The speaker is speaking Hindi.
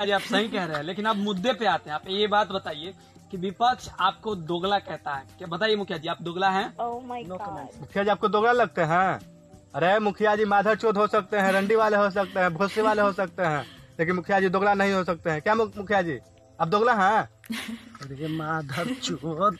आप सही कह रहे हैं लेकिन आप मुद्दे पे आते हैं। आप ये बात बताइए कि विपक्ष आपको दोगला कहता है। क्या बताइए मुखिया जी आप दोगला हैं? Oh मुखिया जी आपको दोगला लगते हैं? अरे मुखिया जी माधर चौथ हो सकते हैं रंडी वाले हो सकते हैं भोसी वाले हो सकते हैं लेकिन मुखिया जी दोगला नहीं हो सकते हैं। क्या मुखिया जी आप दोगला हैं? अरे माधर चोर